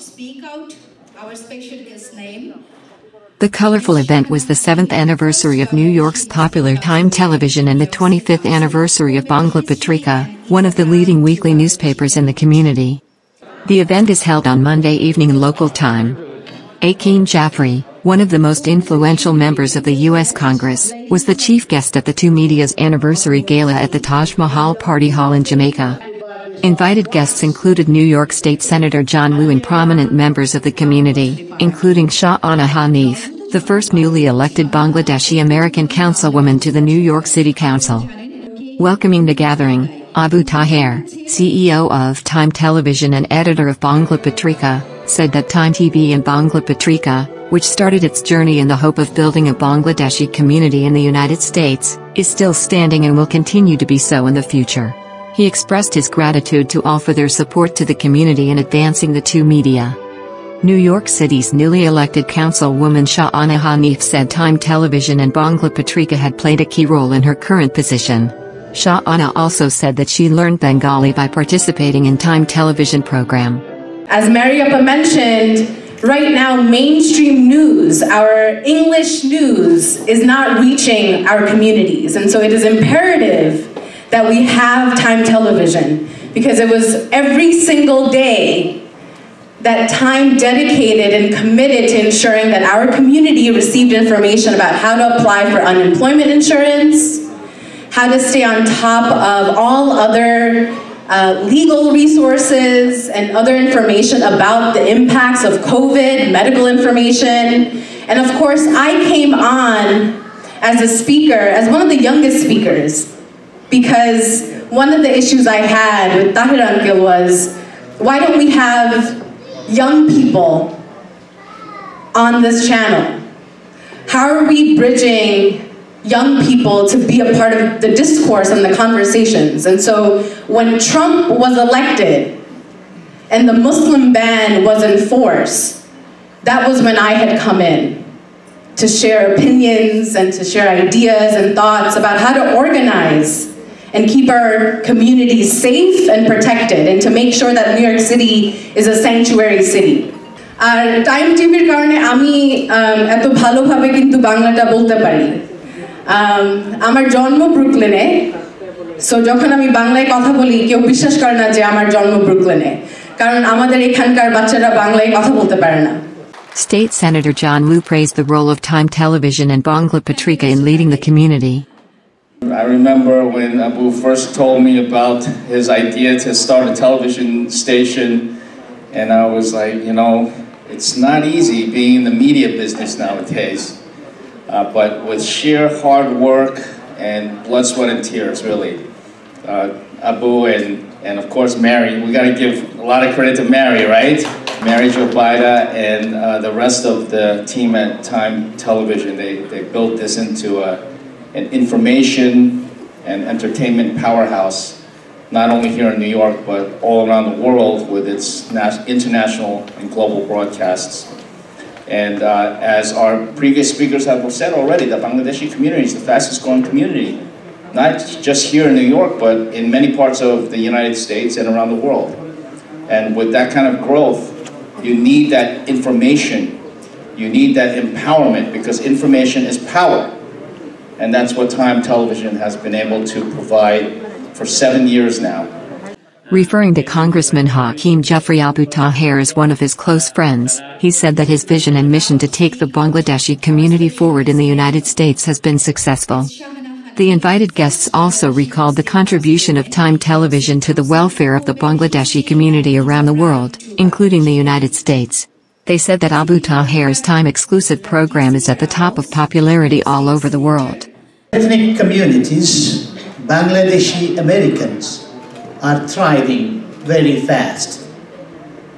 speak out our special name. The colorful event was the 7th anniversary of New York's popular Time Television and the 25th anniversary of Bangla Patrika, one of the leading weekly newspapers in the community. The event is held on Monday evening local time. Hakeem Jaffrey, one of the most influential members of the U.S. Congress, was the chief guest at the two media's anniversary gala at the Taj Mahal Party Hall in Jamaica. Invited guests included New York State Senator John Liu and prominent members of the community, including Shahana Hanif, the first newly elected Bangladeshi American councilwoman to the New York City Council. Welcoming the gathering, Abu Taher, CEO of Time Television and editor of Bangla Patrika, said that Time TV and Bangla Patrika, which started its journey in the hope of building a Bangladeshi community in the United States, is still standing and will continue to be so in the future. He expressed his gratitude to all for their support to the community in advancing the two media. New York City's newly elected councilwoman Shahana Hanif said Time Television and Bangla Patrika had played a key role in her current position. Shahana also said that she learned Bengali by participating in Time Television program. As Mariappa mentioned, right now mainstream news, our English news, is not reaching our communities. And so it is imperative that we have time television because it was every single day that time dedicated and committed to ensuring that our community received information about how to apply for unemployment insurance, how to stay on top of all other uh, legal resources and other information about the impacts of COVID, medical information. And of course, I came on as a speaker, as one of the youngest speakers because one of the issues I had with Taher Uncle was, why don't we have young people on this channel? How are we bridging young people to be a part of the discourse and the conversations? And so when Trump was elected and the Muslim ban was in force, that was when I had come in to share opinions and to share ideas and thoughts about how to organize and keep our communities safe and protected and to make sure that New York City is a sanctuary city. আর time টিভির কারণে আমি এত ভালোভাবে কিন্তু বাংলাটা বলতে পারি আমার জন্ম ব্রুকলেনে সো যখন আমি বাংলায় কথা বলি কেউ বিশ্বাস করে না যে আমার জন্ম ব্রুকলেনে কারণ আমাদের এখানকার বাচ্চারা বাংলায় কথা বলতে পারে না State Senator John Woo praised the role of Time Television and Bangla Patrika in leading the community. I remember when Abu first told me about his idea to start a television station, and I was like, you know, it's not easy being in the media business nowadays. Uh, but with sheer hard work and blood, sweat, and tears, really, uh, Abu and, and of course Mary, we got to give a lot of credit to Mary, right? Mary Jobaida and uh, the rest of the team at Time Television. They, they built this into a an information and entertainment powerhouse, not only here in New York, but all around the world with its international and global broadcasts. And uh, as our previous speakers have said already, the Bangladeshi community is the fastest growing community, not just here in New York, but in many parts of the United States and around the world. And with that kind of growth, you need that information. You need that empowerment because information is power. And that's what Time Television has been able to provide for seven years now. Referring to Congressman Hakeem Jeffrey Abu Taher as one of his close friends, he said that his vision and mission to take the Bangladeshi community forward in the United States has been successful. The invited guests also recalled the contribution of Time Television to the welfare of the Bangladeshi community around the world, including the United States. They said that Abu Taher's time exclusive program is at the top of popularity all over the world. Ethnic communities, Bangladeshi Americans, are thriving very fast.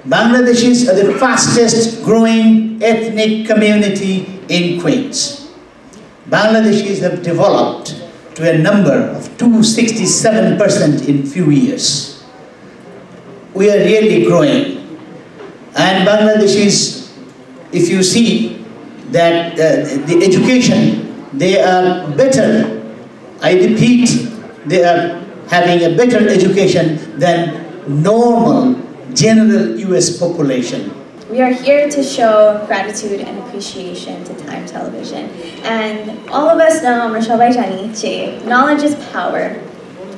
Bangladeshis are the fastest growing ethnic community in Queens. Bangladeshis have developed to a number of 267% in few years. We are really growing. And Bangladeshis, if you see that uh, the education, they are better. I repeat, they are having a better education than normal general US population. We are here to show gratitude and appreciation to Time Television. And all of us know, Michelle Baijani, knowledge is power.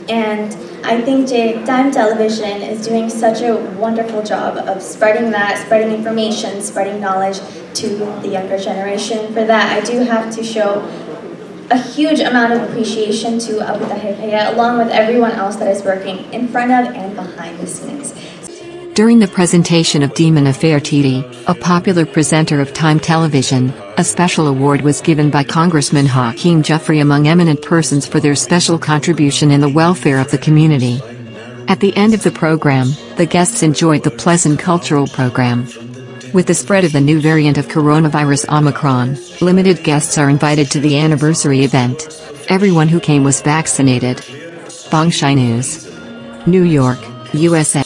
And I think Jay, Time Television is doing such a wonderful job of spreading that, spreading information, spreading knowledge to the younger generation. For that, I do have to show a huge amount of appreciation to Abu Taher along with everyone else that is working in front of and behind the scenes. During the presentation of Demon Affair Titi, a popular presenter of Time Television, a special award was given by Congressman Hakeem Jeffrey among eminent persons for their special contribution in the welfare of the community. At the end of the program, the guests enjoyed the pleasant cultural program. With the spread of the new variant of coronavirus Omicron, limited guests are invited to the anniversary event. Everyone who came was vaccinated. Bongshai News. New York, USA.